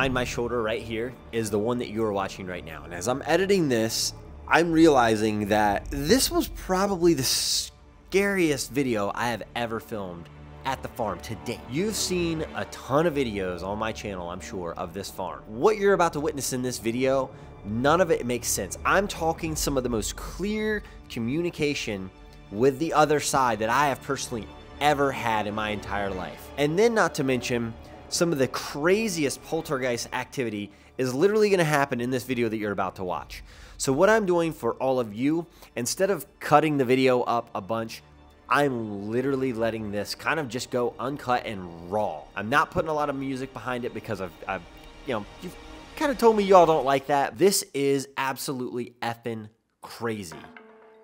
behind my shoulder right here is the one that you're watching right now. And as I'm editing this, I'm realizing that this was probably the scariest video I have ever filmed at the farm to date. You've seen a ton of videos on my channel, I'm sure, of this farm. What you're about to witness in this video, none of it makes sense. I'm talking some of the most clear communication with the other side that I have personally ever had in my entire life. And then not to mention, some of the craziest poltergeist activity is literally going to happen in this video that you're about to watch. So what I'm doing for all of you, instead of cutting the video up a bunch, I'm literally letting this kind of just go uncut and raw. I'm not putting a lot of music behind it because I've, I've you know, you've kind of told me y'all don't like that. This is absolutely effing crazy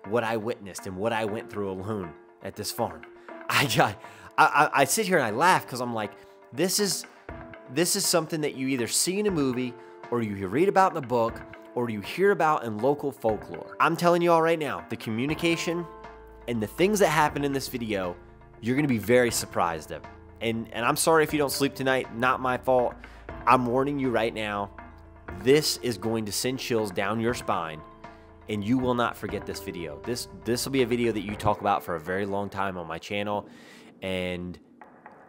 what I witnessed and what I went through alone at this farm. I got, I, I, I sit here and I laugh because I'm like, this is, this is something that you either see in a movie or you read about in a book or you hear about in local folklore. I'm telling you all right now, the communication and the things that happen in this video, you're gonna be very surprised of. And, and I'm sorry if you don't sleep tonight, not my fault. I'm warning you right now, this is going to send chills down your spine and you will not forget this video. This this will be a video that you talk about for a very long time on my channel, and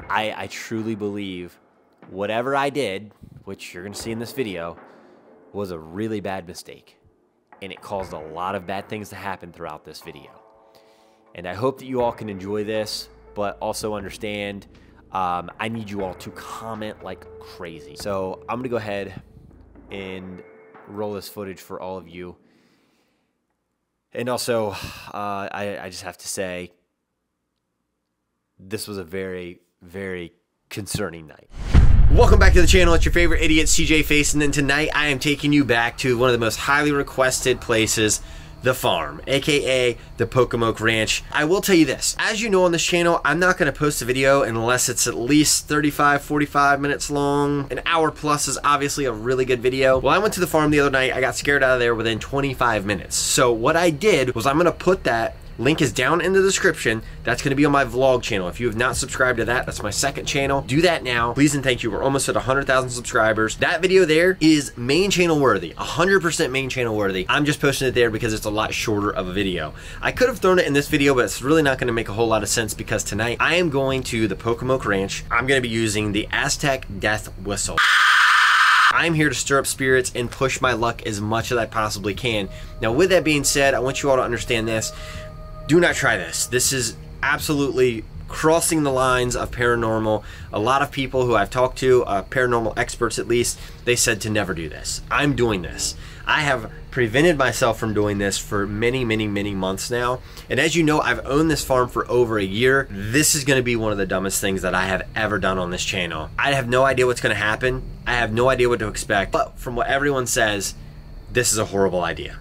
I, I truly believe whatever I did, which you're gonna see in this video, was a really bad mistake, and it caused a lot of bad things to happen throughout this video. And I hope that you all can enjoy this, but also understand um, I need you all to comment like crazy. So I'm gonna go ahead and roll this footage for all of you. And also, uh, I, I just have to say, this was a very, very concerning night. Welcome back to the channel. It's your favorite idiot, CJ Faison, and tonight I am taking you back to one of the most highly requested places the farm, aka the Pocomoke Ranch. I will tell you this, as you know on this channel, I'm not going to post a video unless it's at least 35, 45 minutes long. An hour plus is obviously a really good video. Well, I went to the farm the other night, I got scared out of there within 25 minutes. So what I did was I'm going to put that Link is down in the description. That's going to be on my vlog channel. If you have not subscribed to that, that's my second channel. Do that now. Please and thank you. We're almost at 100,000 subscribers. That video there is main channel worthy, 100% main channel worthy. I'm just posting it there because it's a lot shorter of a video. I could have thrown it in this video, but it's really not going to make a whole lot of sense because tonight I am going to the Pocomoke Ranch. I'm going to be using the Aztec Death Whistle. I'm here to stir up spirits and push my luck as much as I possibly can. Now, with that being said, I want you all to understand this do not try this. This is absolutely crossing the lines of paranormal. A lot of people who I've talked to, uh, paranormal experts at least, they said to never do this. I'm doing this. I have prevented myself from doing this for many, many, many months now. And as you know, I've owned this farm for over a year. This is going to be one of the dumbest things that I have ever done on this channel. I have no idea what's going to happen. I have no idea what to expect. But from what everyone says, this is a horrible idea.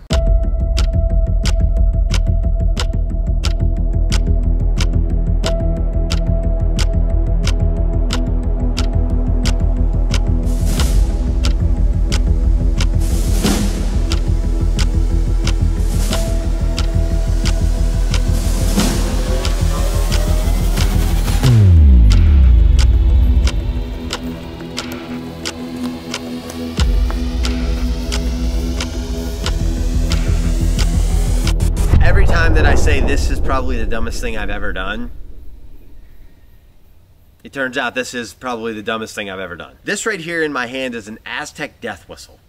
Probably the dumbest thing I've ever done. It turns out this is probably the dumbest thing I've ever done. This right here in my hand is an Aztec death whistle.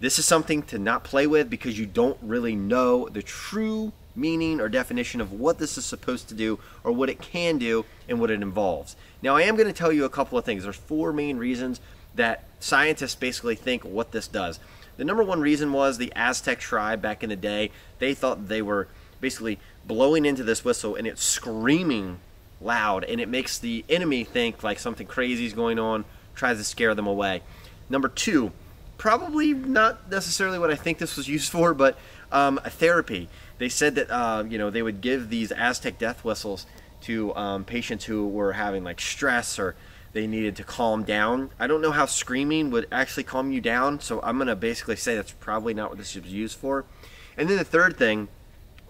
This is something to not play with because you don't really know the true meaning or definition of what this is supposed to do or what it can do and what it involves. Now I am going to tell you a couple of things. There's four main reasons that scientists basically think what this does. The number one reason was the Aztec tribe back in the day, they thought they were basically blowing into this whistle and it's screaming loud and it makes the enemy think like something crazy is going on, tries to scare them away. Number two, probably not necessarily what I think this was used for, but um, a therapy. They said that uh, you know they would give these Aztec death whistles to um, patients who were having like stress or they needed to calm down. I don't know how screaming would actually calm you down, so I'm gonna basically say that's probably not what this was used for. And then the third thing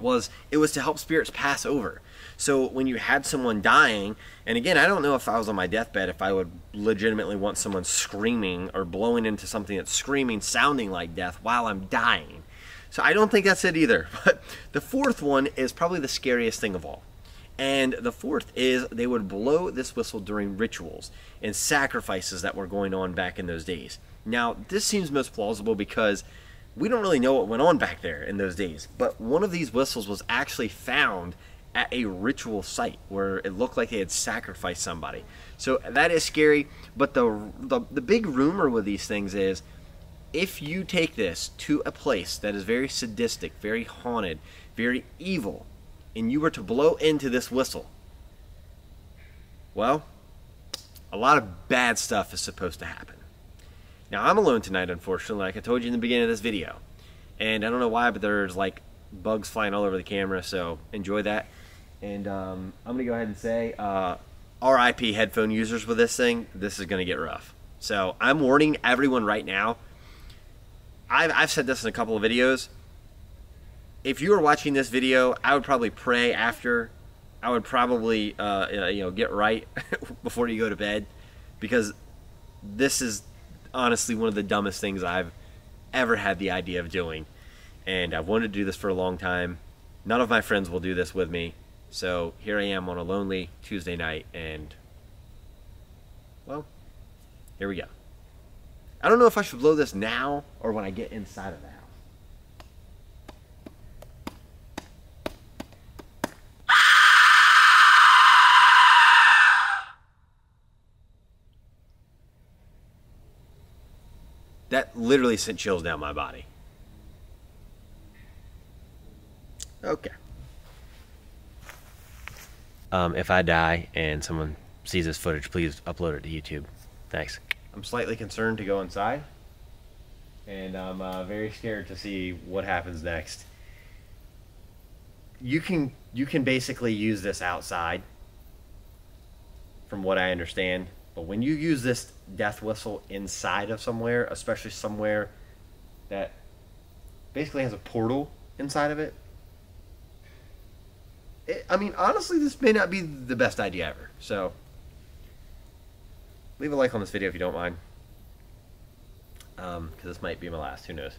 was it was to help spirits pass over. So when you had someone dying, and again, I don't know if I was on my deathbed if I would legitimately want someone screaming or blowing into something that's screaming, sounding like death while I'm dying. So I don't think that's it either. But the fourth one is probably the scariest thing of all. And the fourth is they would blow this whistle during rituals and sacrifices that were going on back in those days. Now, this seems most plausible because we don't really know what went on back there in those days. But one of these whistles was actually found at a ritual site where it looked like they had sacrificed somebody. So that is scary. But the, the, the big rumor with these things is if you take this to a place that is very sadistic, very haunted, very evil, and you were to blow into this whistle, well, a lot of bad stuff is supposed to happen. Now, I'm alone tonight, unfortunately, like I told you in the beginning of this video. And I don't know why, but there's like bugs flying all over the camera, so enjoy that. And um, I'm to go ahead and say, uh, RIP headphone users with this thing, this is going to get rough. So I'm warning everyone right now. I've, I've said this in a couple of videos if you were watching this video, I would probably pray after. I would probably, uh, you know, get right before you go to bed, because this is honestly one of the dumbest things I've ever had the idea of doing, and I've wanted to do this for a long time. None of my friends will do this with me, so here I am on a lonely Tuesday night, and well, here we go. I don't know if I should blow this now or when I get inside of that. That literally sent chills down my body. Okay. Um, if I die and someone sees this footage, please upload it to YouTube. Thanks. I'm slightly concerned to go inside, and I'm uh, very scared to see what happens next. You can you can basically use this outside, from what I understand. But when you use this death whistle inside of somewhere, especially somewhere that basically has a portal inside of it, it I mean, honestly, this may not be the best idea ever. So, leave a like on this video if you don't mind. Because um, this might be my last. Who knows?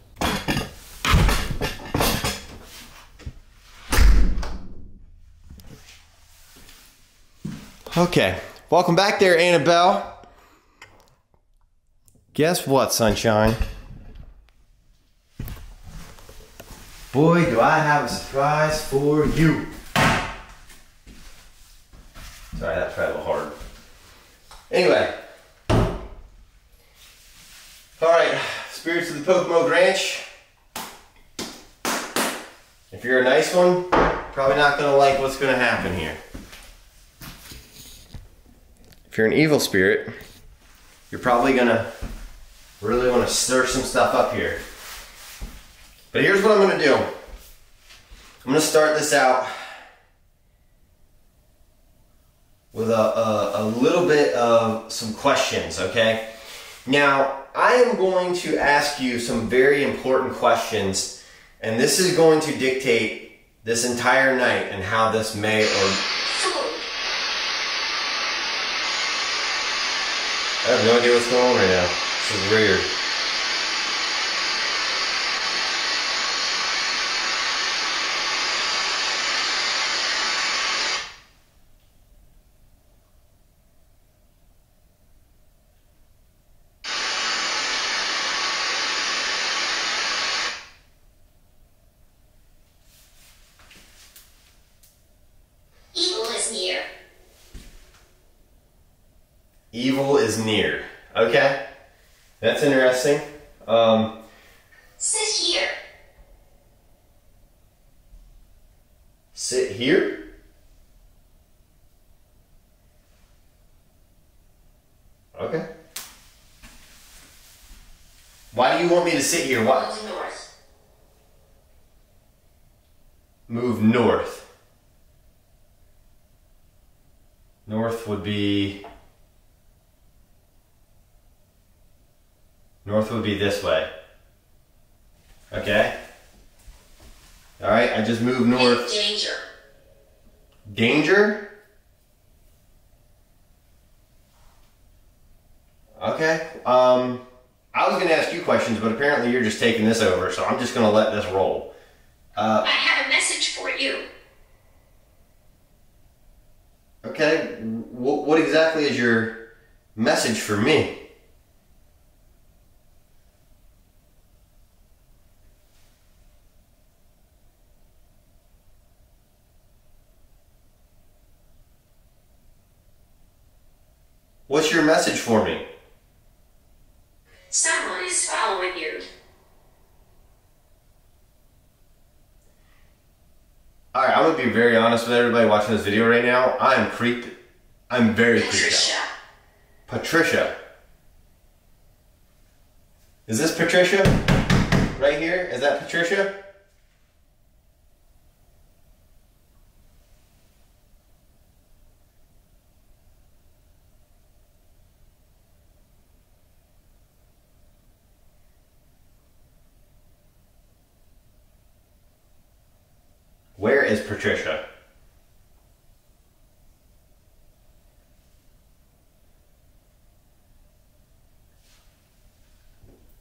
Okay, Welcome back there, Annabelle. Guess what, sunshine? Boy, do I have a surprise for you. Sorry, that tried a little hard. Anyway. Alright, Spirits of the Pocomoke Ranch. If you're a nice one, probably not going to like what's going to happen here. If you're an evil spirit, you're probably gonna really want to stir some stuff up here. But here's what I'm gonna do. I'm gonna start this out with a, a, a little bit of some questions, okay? Now, I am going to ask you some very important questions, and this is going to dictate this entire night and how this may or I have no idea what's going on right now. This is weird. evil is near. Okay? That's interesting. Um, Sit here. Sit here? Okay. Why do you want me to sit here? What? Move north. Move north. North would be North would be this way. Okay? Alright, I just moved north. danger. Danger? Okay. Um, I was going to ask you questions, but apparently you're just taking this over, so I'm just going to let this roll. Uh, I have a message for you. okay. W- what exactly is your message for me? What's your message for me? Someone is following you. All right, I'm gonna be very honest with everybody watching this video right now. I am creeped. I'm very creeped Patricia. out. Patricia. Is this Patricia? Right here? Is that Patricia? Where is Patricia?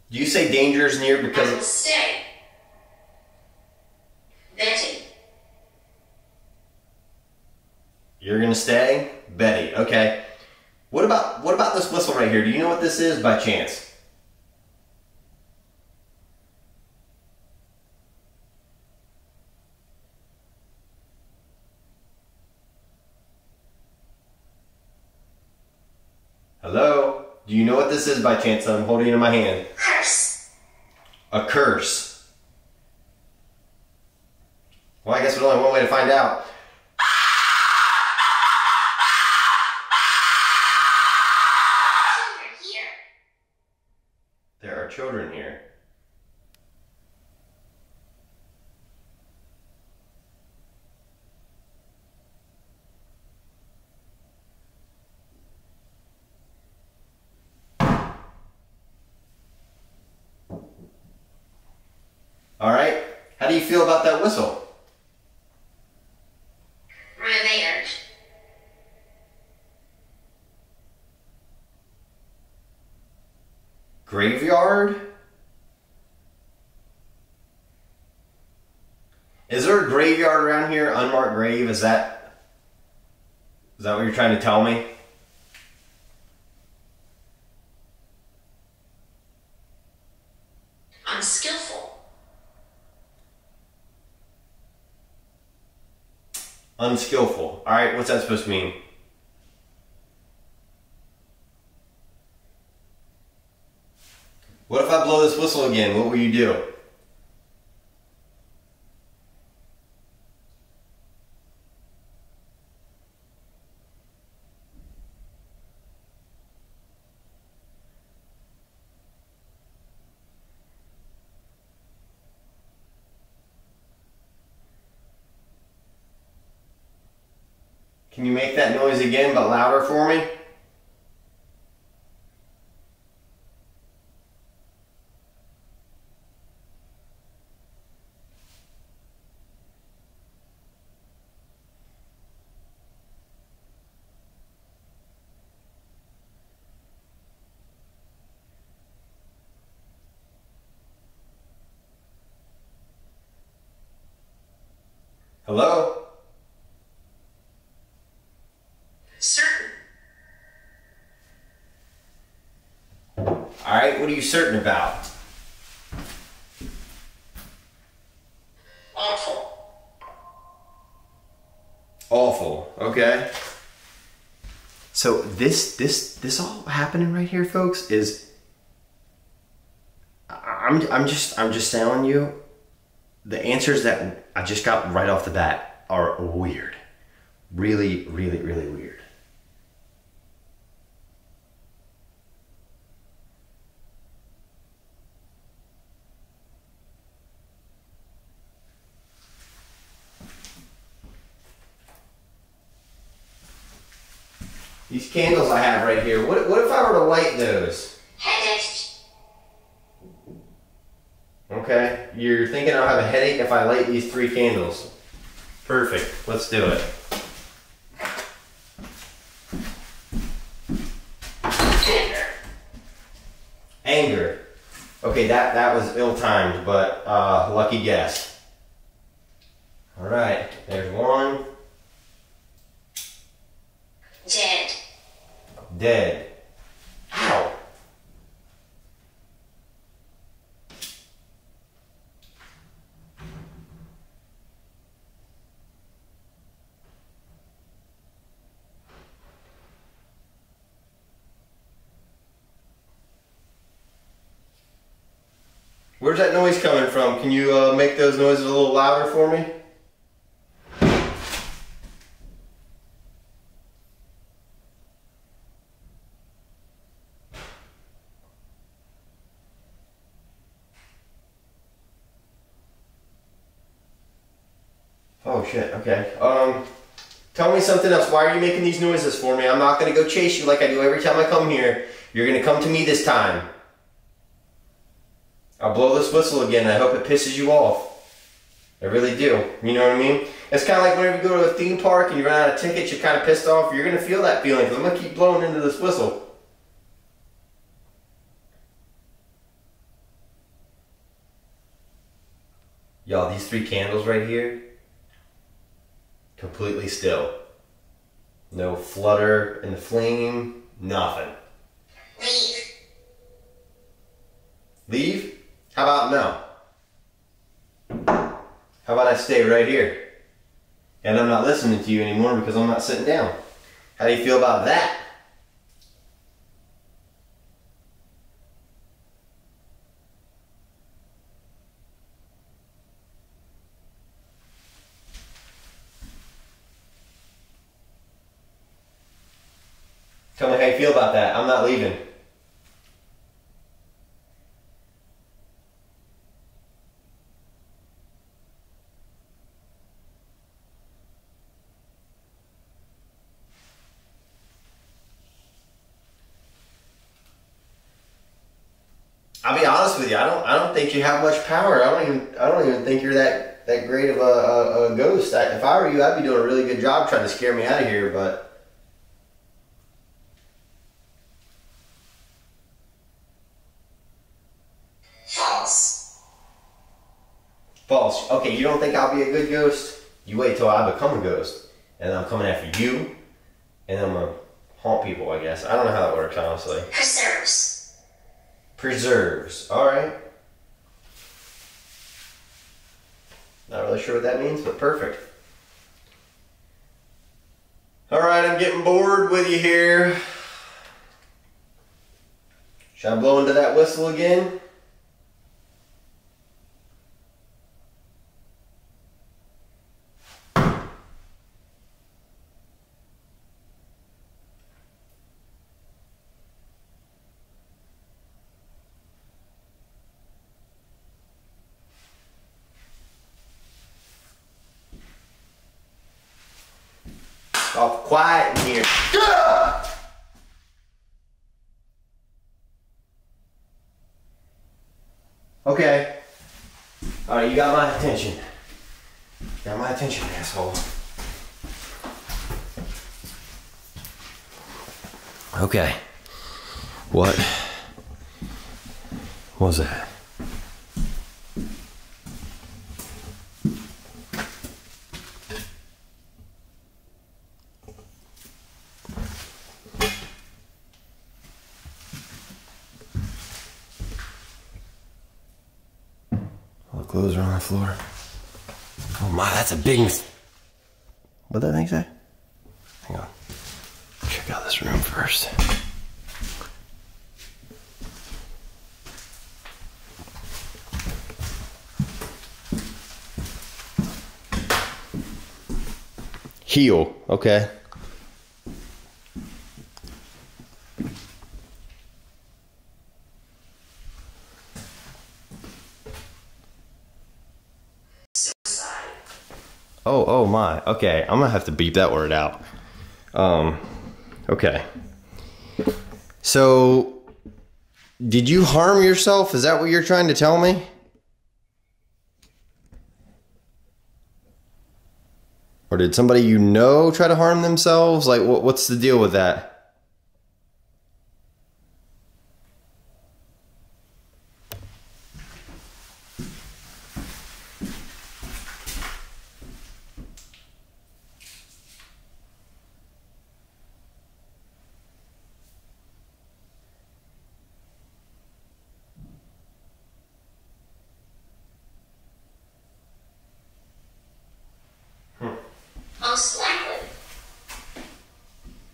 Do you say danger is near I will because stay. Betty. you're gonna stay? Betty, okay. What about what about this whistle right here? Do you know what this is by chance? Hello? Do you know what this is by chance? I'm holding it in my hand. Curse. A curse. Well, I guess there's only one way to find out. Children here. There are children here. All right. How do you feel about that whistle? Revered. Graveyard? Is there a graveyard around here? Unmarked grave? Is that Is that what you're trying to tell me? Unskillful. Unskillful. Alright, what's that supposed to mean? What if I blow this whistle again? What will you do? Can you make that noise again but louder for me? Hello? Certain. Alright, what are you certain about? Awful. Awful. Okay. So this this this all happening right here, folks, is I- I'm I'm just I'm just telling you the answers that I just got right off the bat are weird. Really, really, really weird. candles I have right here. What, what if I were to light those? Okay, you're thinking I'll have a headache if I light these three candles. Perfect, let's do it. Anger. Anger. Okay, that, that was ill-timed, but uh, lucky guess. All right, there's one. Dead. Ow. Where's that noise coming from? Can you uh, make those noises a little louder for me? Oh shit, okay. Um, tell me something else. Why are you making these noises for me? I'm not gonna go chase you like I do every time I come here. You're gonna come to me this time. I'll blow this whistle again. I hope it pisses you off. I really do. You know what I mean? It's kind of like whenever you go to a theme park and you run out of tickets, you're kind of pissed off. You're gonna feel that feeling because I'm gonna keep blowing into this whistle. Y'all, these three candles right here, completely still. No flutter in the flame, nothing. Leave. Leave? How about no? How about I stay right here? And I'm not listening to you anymore because I'm not sitting down. How do you feel about that? Tell me how you feel about that. I'm not leaving. I'll be honest with you. I don't. I don't think you have much power. I don't even. I don't even think you're that that great of a, a, a ghost. I, if I were you, I'd be doing a really good job trying to scare me out of here. But False. false. Okay, you don't think I'll be a good ghost? You wait till I become a ghost, and I'm coming after you, and I'm gonna haunt people. I guess. I don't know how that works, honestly. Preserves. Preserves. All right. Not really sure what that means, but perfect. All right, I'm getting bored with you here. Should I blow into that whistle again? All quiet in here. Okay. All right, you got my attention. Got my attention, asshole. Okay. What was that? All the clothes are on the floor. Oh my, that's a big. mis- What'd that thing say? Hang on. Check out this room first. Heel, okay. Suicide. Oh, oh my. Okay, I'm gonna have to beep that word out. Um, okay. So, did you harm yourself? Is that what you're trying to tell me? Or did somebody you know try to harm themselves? Like, what, what's the deal with that?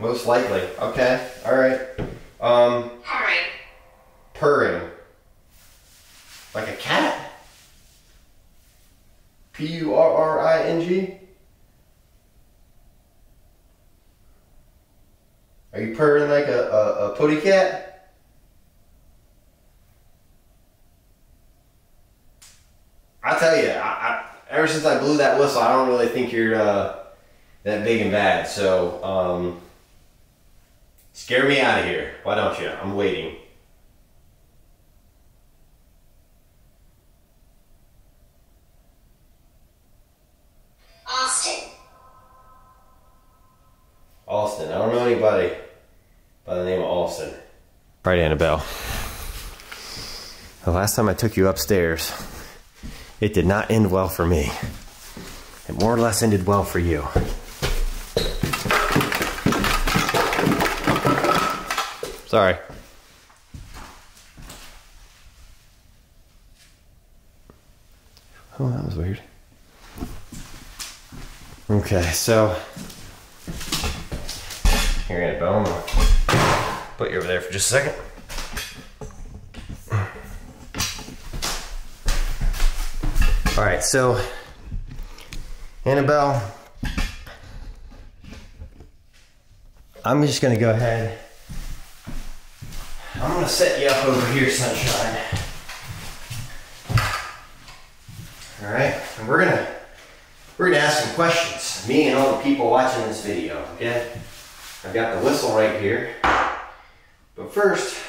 Most likely. Okay. All right. Um, Purring. purring. Like a cat? P U R R I N G? Are you purring like a, a, a putty cat? I tell you, I, I, ever since I blew that whistle, I don't really think you're uh, that big and bad. So, um, scare me out of here. Why don't you? I'm waiting. Austin. Austin. I don't know anybody by the name of Austin. Right, Annabelle. The last time I took you upstairs, it did not end well for me. It more or less ended well for you. Sorry. Oh, that was weird. Okay, so I'm gonna put you over there for just a second. All right, so Annabelle, I'm just gonna go ahead. Gonna set you up over here, sunshine. All right, and we're gonna we're gonna ask some questions. Me and all the people watching this video. Okay. I've got the whistle right here. But first,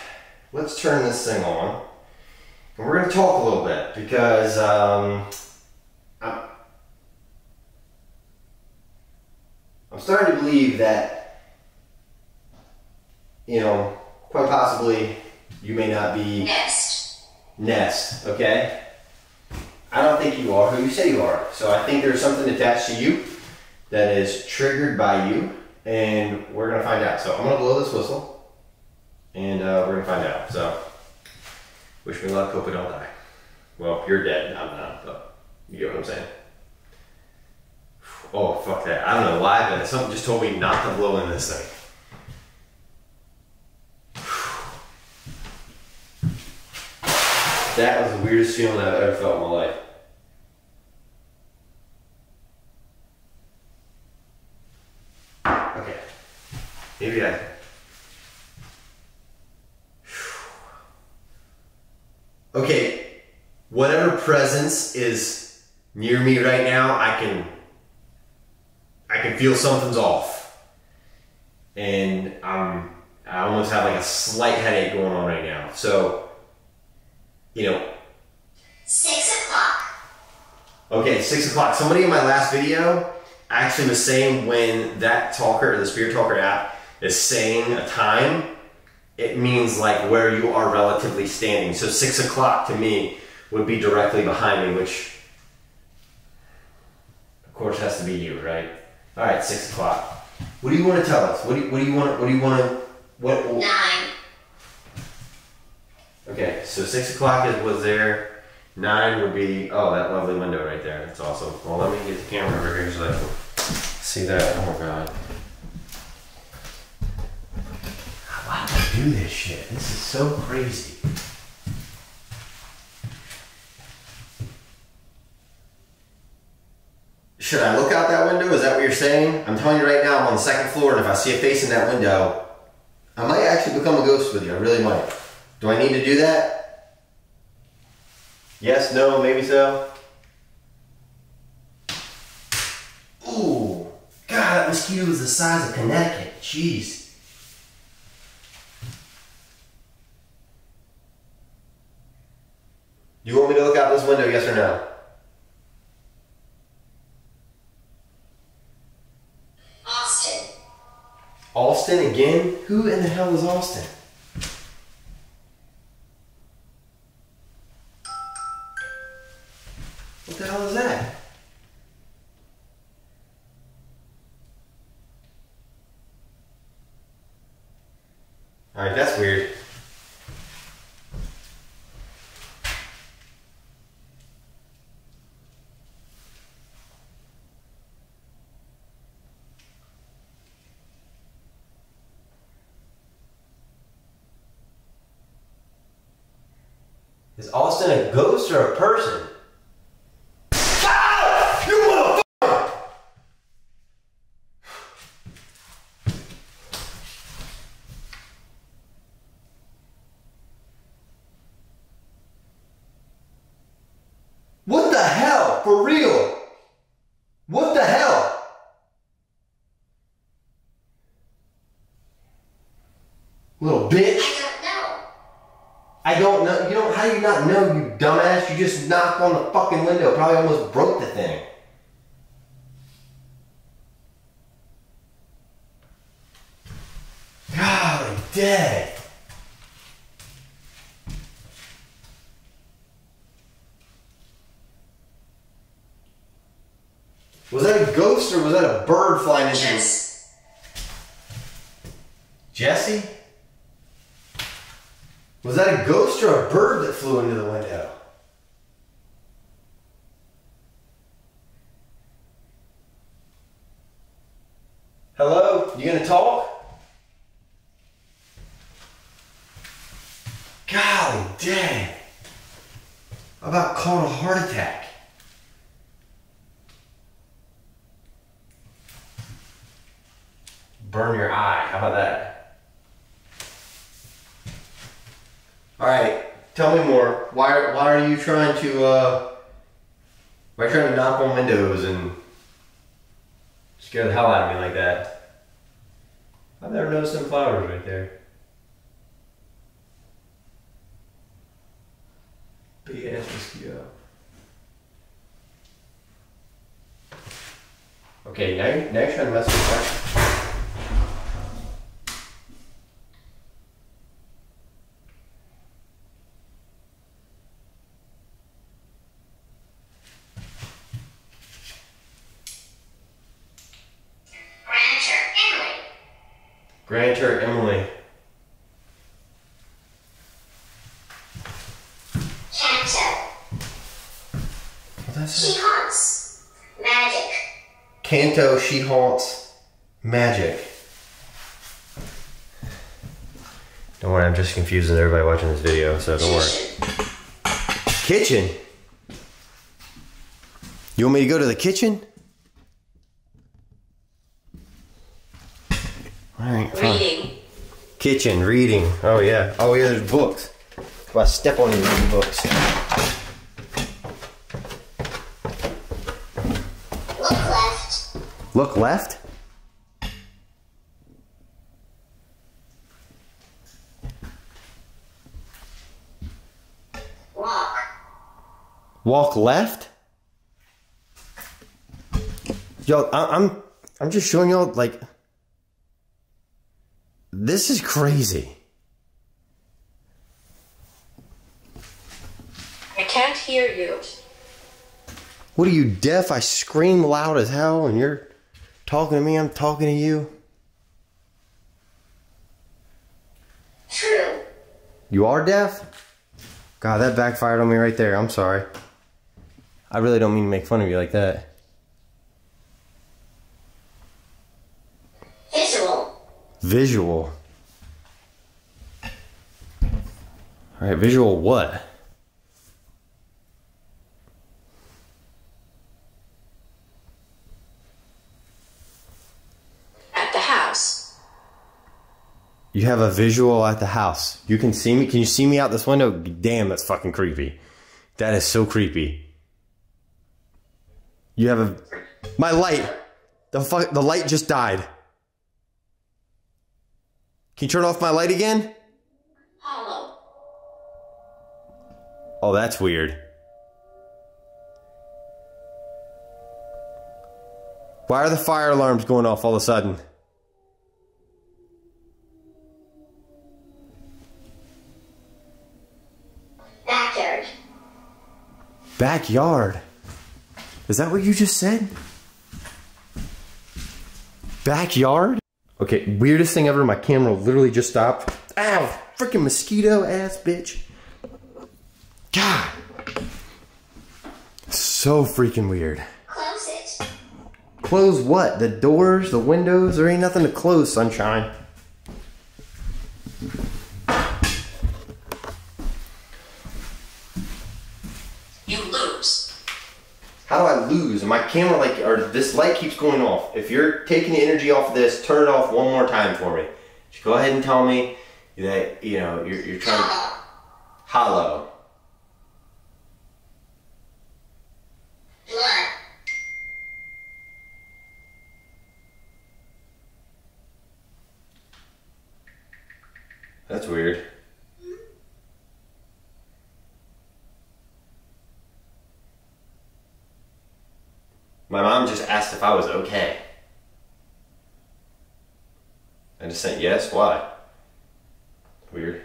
let's turn this thing on. And we're to talk a little bit because um, I'm, I'm starting to believe that, you know, quite possibly you may not be Nest. Nest, okay? I don't think you are who you say you are. So I think there's something attached to you that is triggered by you and we're gonna find out. So I'm gonna blow this whistle, and uh, we're gonna find out. So wish me luck. Hope we don't die. Well, you're dead. I'm not, but you get what I'm saying. Oh fuck that! I don't know why, but something just told me not to blow in this thing. That was the weirdest feeling I've ever felt in my life. Okay. Maybe I. Okay. Whatever presence is near me right now, I can. I can feel something's off, and I'm. I almost have like a slight headache going on right now. So, you know, Six o'clock. Okay, six o'clock. Somebody in my last video actually was saying when that talker, or the Spirit Talker app, is saying a time, it means like where you are relatively standing. So six o'clock to me would be directly behind me, which of course has to be you, right? All right, six o'clock. What do you want to tell us? What do you, what do you want? What do you want to? What? Nine. Okay, so six o'clock is was there. Nine would be oh that lovely window right there. That's awesome. Well, let me get the camera over here so I can see that. Oh my god. Why do I do this shit? This is so crazy. Should I look out that window? Is that what you're saying? I'm telling you right now, I'm on the second floor, and if I see a face in that window, I might actually become a ghost with you. I really might. Do I need to do that? Yes, no, maybe so. Ooh, God, that mosquito is the size of Connecticut. Jeez. You want me to look out this window, yes or no? Austin. Austin again? Who in the hell is Austin? What the hell is that? Alright, that's weird. Is Austin a ghost or a person? Ah! You motherfucker! What the hell? For real? What the hell? Little bitch. I don't know. I don't know. You don't. How do you know, you dumbass? You just knocked on the fucking window. Probably almost broke the thing. Golly, dead. Was that a ghost or was that a bird flying into? Jess. Jesse? Was that a ghost or a bird that flew into the window? Hello? You gonna talk? Golly dang. I about caught a heart attack. Burn your eye. How about that? All right, tell me more. Why why are you trying to uh why trying to knock on windows and scare the hell out of me like that? I've never noticed some flowers right there. Big ass mosquito. Okay, now now you're trying to mess with that. Rancher Emily. Grantor Emily. Canto. Well, that's She haunts. Magic. Kanto, she haunts magic. Don't worry, I'm just confusing everybody watching this video, so don't worry. Kitchen? You want me to go to the kitchen? Alright, fine. Reading. Kitchen, reading. Oh, yeah. Oh, yeah, there's books. If I step on these books. Look left. Look left? Walk. Walk left? Yo, I- I'm I'm just showing y'all like this is crazy. I can't hear you. What are you deaf? I scream loud as hell and you're talking to me, I'm talking to you. True. You are deaf? God, that backfired on me right there. I'm sorry. I really don't mean to make fun of you like that. Visual. Visual. Alright, visual what? At the house. You have a visual at the house. You can see me. Can you see me out this window? Damn, that's fucking creepy. That is so creepy. You have a my light. The fuck the light just died. Can you turn off my light again? Hollow. Oh, that's weird. Why are the fire alarms going off all of a sudden? Backyard. Backyard. Is that what you just said? Backyard? Okay, weirdest thing ever. My camera literally just stopped. Ow! Freaking mosquito ass bitch. God. So freaking weird. Close it. Close what? The doors, the windows? There ain't nothing to close, sunshine. You lose. How do I lose? My camera like or this light keeps going off. If you're taking the energy off of this, turn it off one more time for me. Just go ahead and tell me that you know you're, you're trying to Hollow. hollow. That's weird. My mom just asked if I was okay. I just said yes. Why? Weird.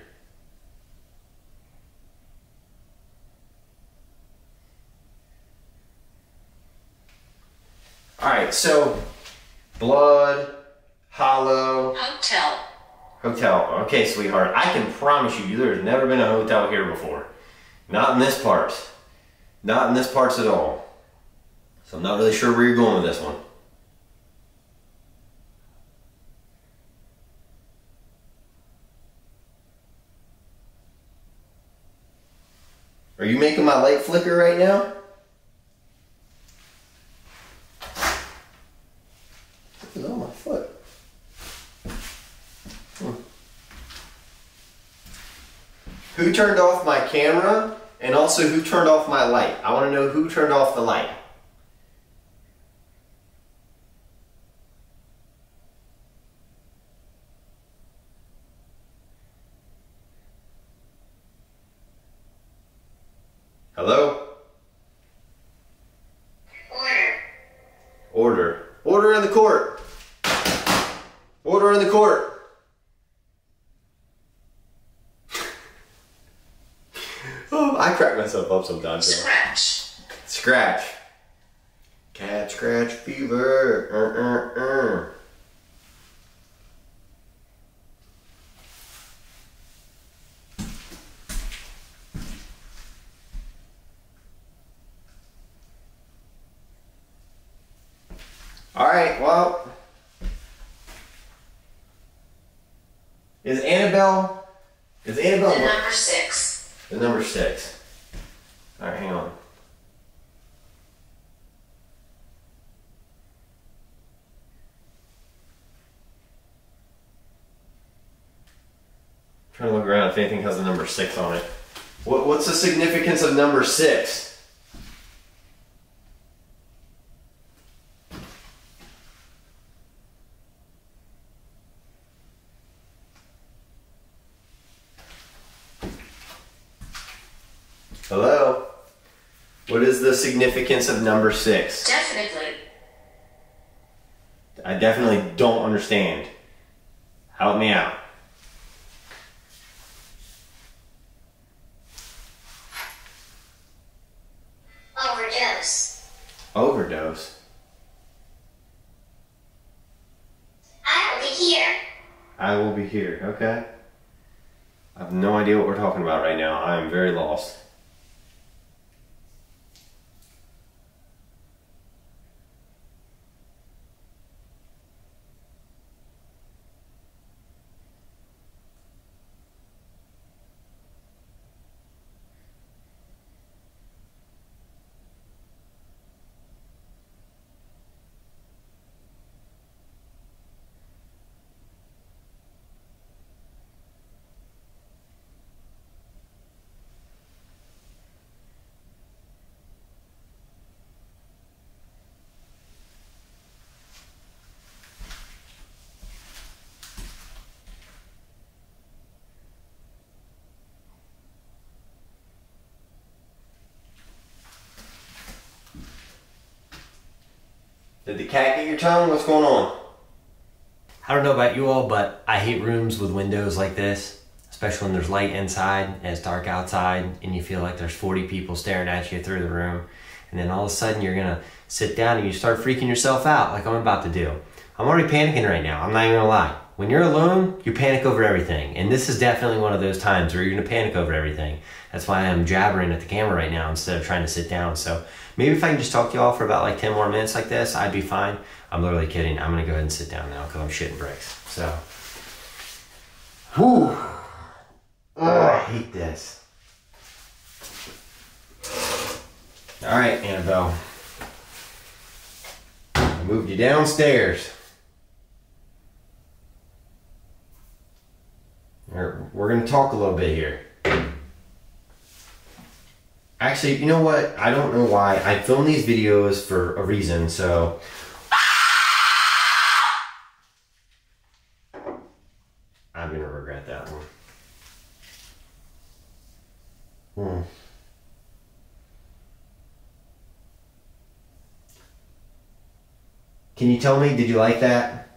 All right, so blood, hollow, Hotel. Hotel. Okay, sweetheart. I can promise you, there's never been a hotel here before. Not in this part. Not in this parts at all. So I'm not really sure where you're going with this one. Are you making my light flicker right now? What is on my foot? Hmm. Who turned off my camera and also who turned off my light? I want to know who turned off the light. Hello? Order. Order. In the court. Order in the court. oh, I crack myself up sometimes. Scratch. Scratch. Cat scratch fever. Uh, uh, uh. All right, well. Is Annabelle. Is Annabelle. The number six. The number six. All right, hang on. trying to look around if anything has the number six on it. What, what's the significance of number six? Hello? What is the significance of number six? Definitely. I definitely don't understand. Help me out. Overdose. Overdose. I will be here. I will be here. Okay. I have no idea what we're talking about right now. I am very lost. Did the cat get your tongue? What's going on? I don't know about you all, but I hate rooms with windows like this, especially when there's light inside and it's dark outside and you feel like there's 40 people staring at you through the room. And then all of a sudden you're gonna sit down and you start freaking yourself out like I'm about to do. I'm already panicking right now, I'm not even gonna lie. When you're alone, you panic over everything. And this is definitely one of those times where you're gonna panic over everything. That's why I'm jabbering at the camera right now instead of trying to sit down. So maybe if I can just talk to y'all for about like 10 more minutes like this, I'd be fine. I'm literally kidding. I'm gonna go ahead and sit down now because I'm shitting bricks. So, whew. Oh, I hate this. All right, Annabelle. I moved you downstairs. We're, going to talk a little bit here. Actually, you know what? I don't know why. I film these videos for a reason, so. I'm going to regret that one. Hmm. Can you tell me, did you like that?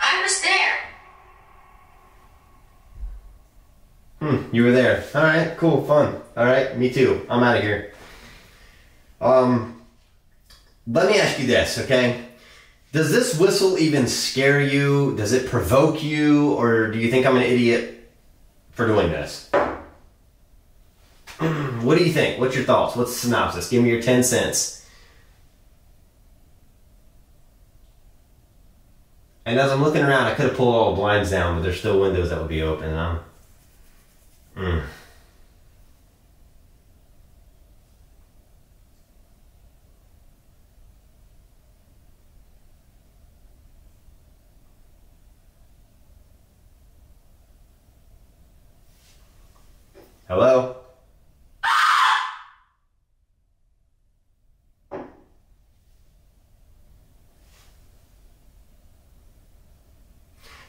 I was there. Hmm, you were there. All right, cool, fun. All right, me too. I'm out of here. Um, let me ask you this, okay? Does this whistle even scare you? Does it provoke you, or do you think I'm an idiot for doing this? what do you think? What's your thoughts? What's the synopsis? Give me your ten cents. And as I'm looking around, I could have pulled all the blinds down, but there's still windows that would be open. And I'm Hello?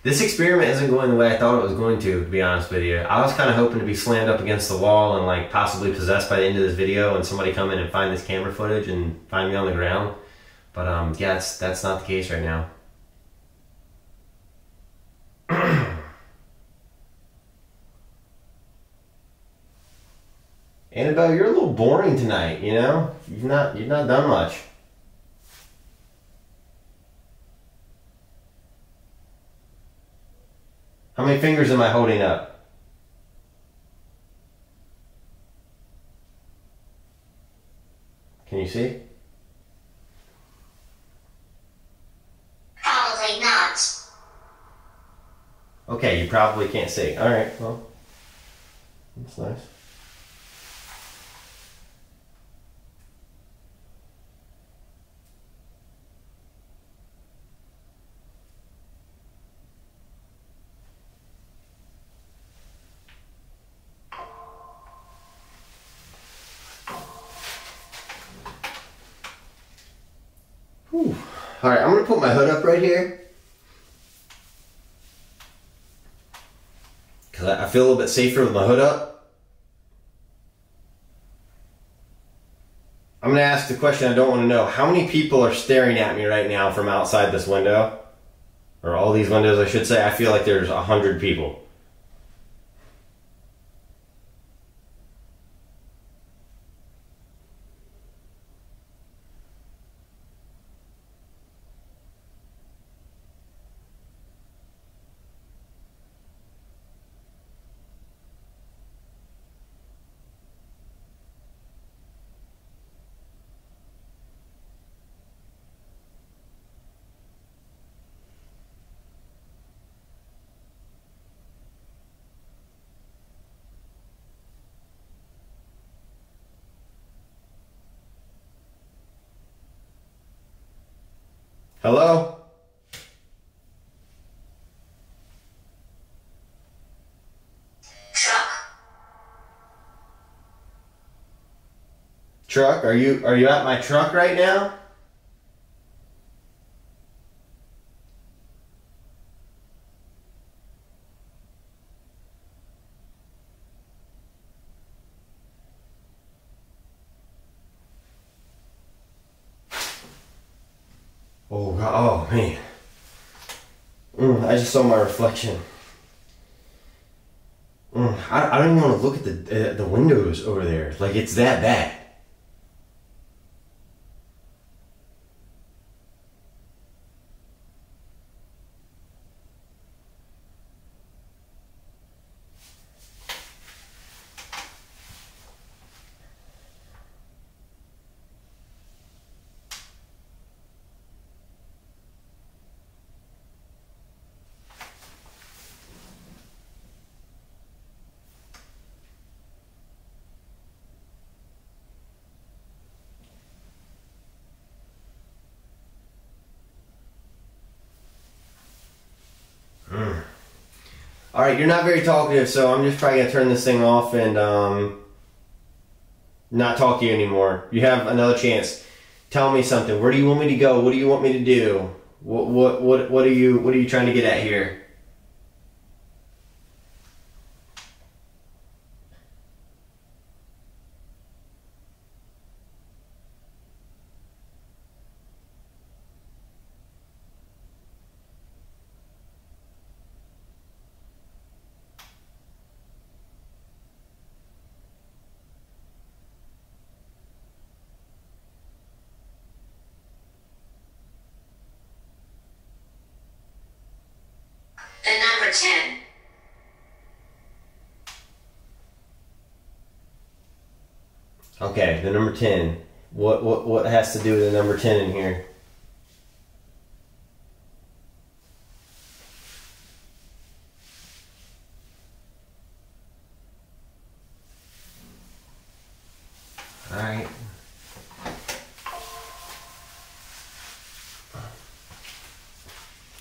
This experiment isn't going the way I thought it was going to, to be honest with you. I was kind of hoping to be slammed up against the wall and like possibly possessed by the end of this video and somebody come in and find this camera footage and find me on the ground. But um, yeah, that's, that's not the case right now. Annabelle, you're a little boring tonight, you know? You've not you've not done much. How many fingers am I holding up? Can you see? Probably not. Okay, you probably can't see. All right, well, that's nice. Whew. All right, I'm gonna put my hood up right here. Because I feel a little bit safer with my hood up. I'm to ask the question I don't want to know. How many people are staring at me right now from outside this window? Or all these windows, I should say. I feel like there's a hundred people. Hello? Truck. Truck, are you are you at my truck right now? Oh God! Oh man! Mm, I just saw my reflection. Mm, I, I don't even want to look at the uh, the windows over there. Like it's that bad. All right, you're not very talkative, so I'm just probably gonna turn this thing off and um, not talk to you anymore. You have another chance. Tell me something. Where do you want me to go? What do you want me to do? What what what what are you what are you trying to get at here? 10. What, what, what has to do with the number 10 in here? Alright.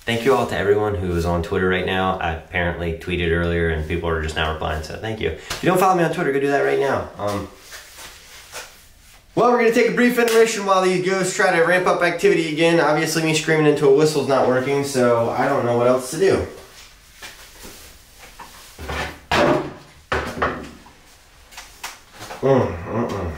Thank you all to everyone who is on Twitter right now. I apparently tweeted earlier and people are just now replying, so thank you. If you don't follow me on Twitter, go do that right now. Um, well, we're going to take a brief intermission while these ghosts try to ramp up activity again. Obviously, me screaming into a whistle's not working, so I don't know what else to do. Mm, mm, mm.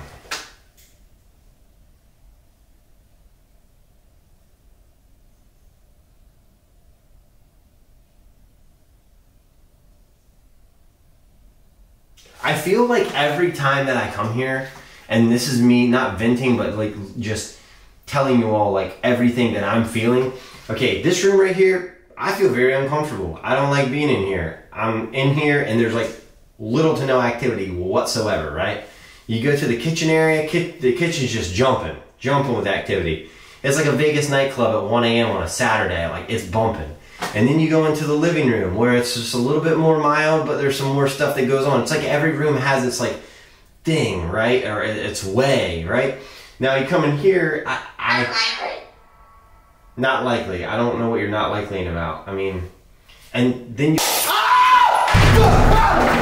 I feel like every time that I come here, and this is me not venting, but like just telling you all like everything that I'm feeling. Okay, this room right here, I feel very uncomfortable. I don't like being in here. I'm in here and there's like little to no activity whatsoever, right? You go to the kitchen area, ki- the kitchen's just jumping, jumping with activity. It's like a Vegas nightclub at 1 a.m. on a Saturday, like it's bumping. And then you go into the living room where it's just a little bit more mild, but there's some more stuff that goes on. It's like every room has its like thing, right? Or its way, right? Now you come in here, I, I Unlikely. not likely. I don't know what you're not likely about. I mean, and then you. Ah!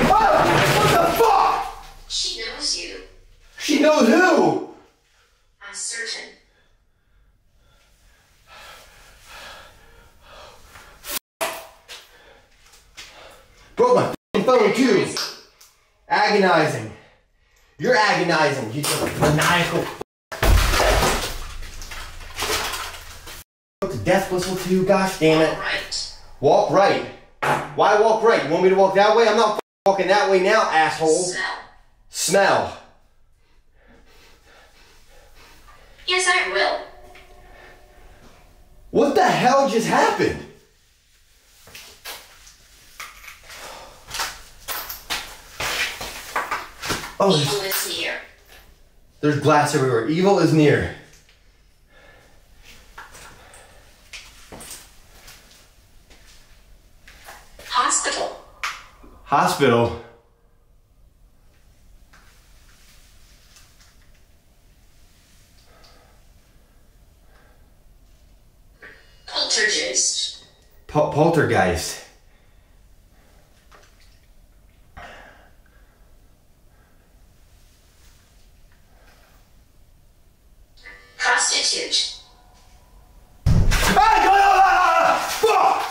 What the fuck? She knows you. She knows who? I'm certain. Broke my f***ing phone too. Agonizing. You're agonizing. You just maniacal. The death whistle too. Gosh damn it. Right. Walk right. Why walk right? You want me to walk that way? I'm not walking that way now, asshole. Smell. Smell. Yes, I will. What the hell just happened? Oh, there's, Evil is near. there's glass everywhere. Evil is near. Hospital. Hospital. Poltergeist. Pol- poltergeist. Prostitute. Ah, fuck!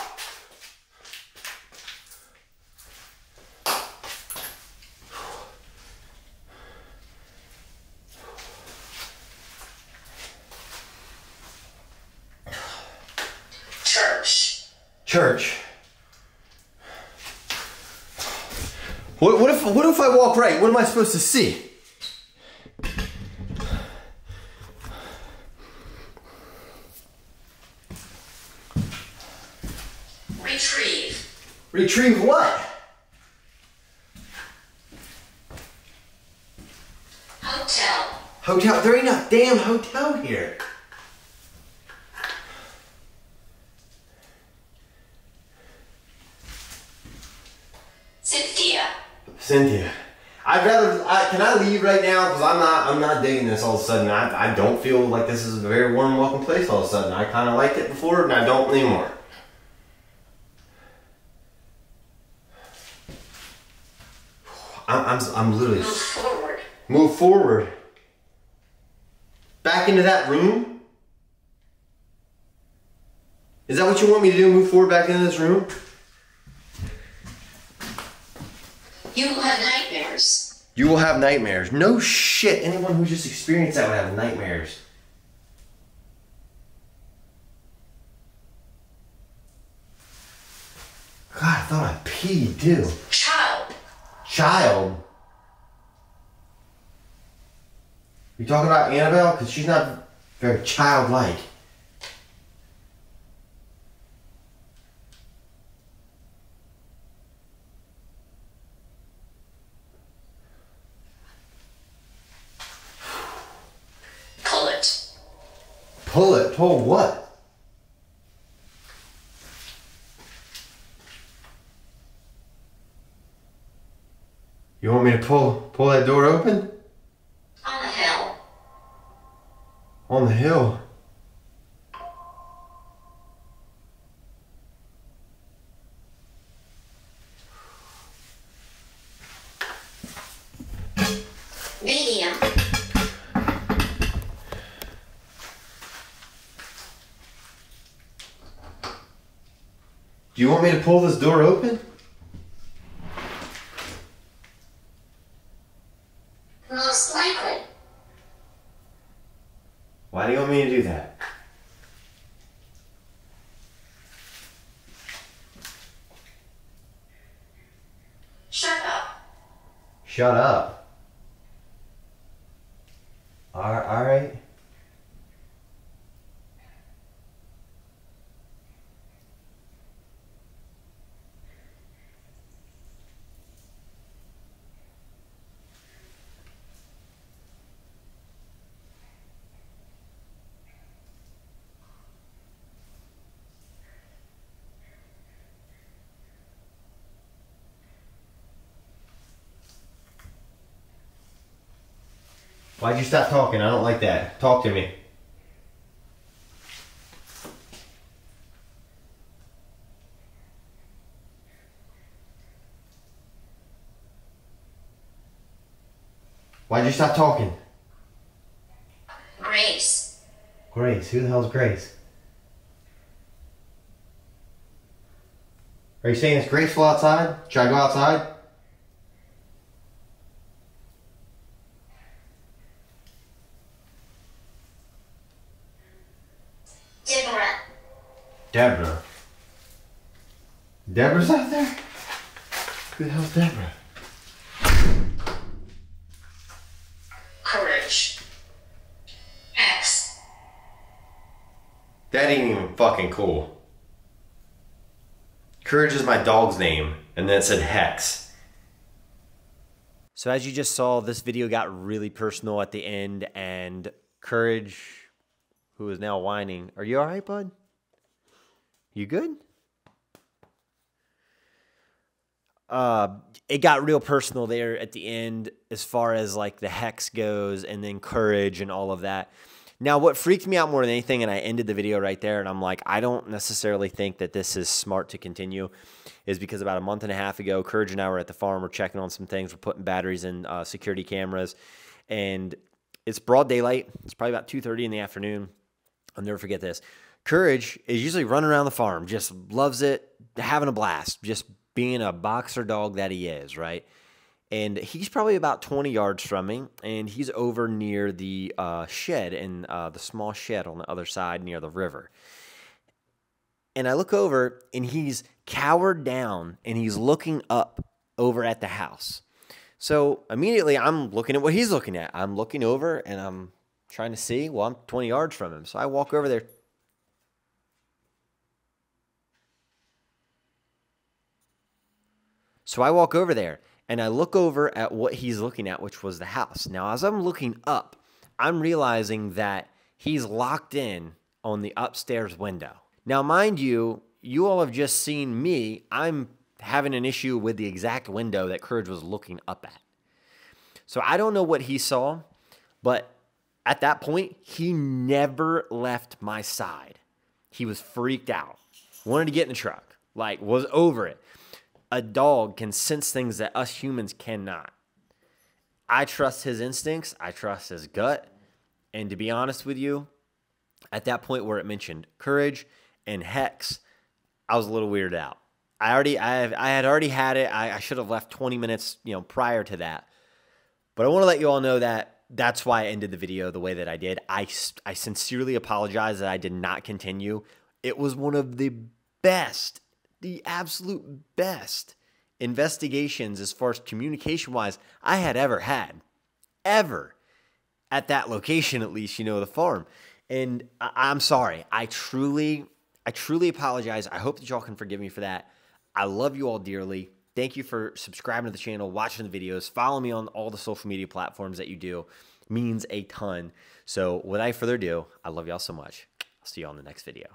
Church. Church. What, what if what if I walk right? What am I supposed to see? Retrieve. Retrieve what? Hotel. Hotel. There ain't a damn hotel here. Cynthia. Cynthia. I'd rather. I, can I leave right now? Because I'm not. I'm not digging this all of a sudden. I, I don't feel like this is a very warm, welcome place all of a sudden. I kind of liked it before, and I don't anymore. I'm, I'm, I'm literally. Move forward. Move forward. Back into that room? Is that what you want me to do? Move forward back into this room? You have nightmares. You will have nightmares. No shit. Anyone who just experienced that would have nightmares. God, I thought I peed too. Child. Child. You talking about Annabelle? Because she's not very childlike. Pull it. Pull it. Pull what? You want me to pull pull that door open? On the hill. On the hill. Pull this door open? Most likely. Why do you want me to do that? Shut up. Shut up. All all right. Why'd you stop talking? I don't like that. Talk to me. Why'd you stop talking? Grace. Grace. Who the hell's Grace? Are you saying it's graceful outside? Should I go outside? Deborah. Deborah. Deborah's out there? Who the hell's Deborah? Courage. X. That ain't even fucking cool. Courage is my dog's name, and then it said Hex. So as you just saw, this video got really personal at the end, and Courage, who is now whining, are you all right, bud? You good? Uh, it got real personal there at the end, as far as like the hex goes, and then Courage and all of that. Now, what freaked me out more than anything, and I ended the video right there, and I'm like, I don't necessarily think that this is smart to continue, is because about a month and a half ago, Courage and I were at the farm, we're checking on some things, we're putting batteries in uh, security cameras, and it's broad daylight. It's probably about 2.30 in the afternoon. I'll never forget this. Courage is usually running around the farm, just loves it, having a blast, just being a boxer dog that he is, right? and he's probably about 20 yards from me and he's over near the uh, shed and uh, the small shed on the other side near the river. And i look over and he's cowered down and he's looking up over at the house. So immediately i'm looking at what he's looking at. I'm looking over and i'm trying to see well i'm 20 yards from him. So i walk over there So I walk over there and I look over at what he's looking at, which was the house. Now, as I'm looking up, I'm realizing that he's locked in on the upstairs window. Now, mind you, you all have just seen me. I'm having an issue with the exact window that Courage was looking up at. So I don't know what he saw, but at that point, he never left my side. He was freaked out, wanted to get in the truck, like was over it a dog can sense things that us humans cannot. I trust his instincts, I trust his gut. And to be honest with you, at that point where it mentioned courage and hex, I was a little weirded out. I already I have, I had already had it. I, I should have left 20 minutes, you know, prior to that. But I want to let you all know that that's why I ended the video the way that I did. I, I sincerely apologize that I did not continue. It was one of the best, the absolute best investigations as far as communication wise I had ever had. Ever. At that location, at least, you know, the farm. And I- I'm sorry. I truly, I truly apologize. I hope that y'all can forgive me for that. I love you all dearly. Thank you for subscribing to the channel, watching the videos, follow me on all the social media platforms that you do. Means a ton. So without further ado, I love y'all so much. I'll see you on the next video.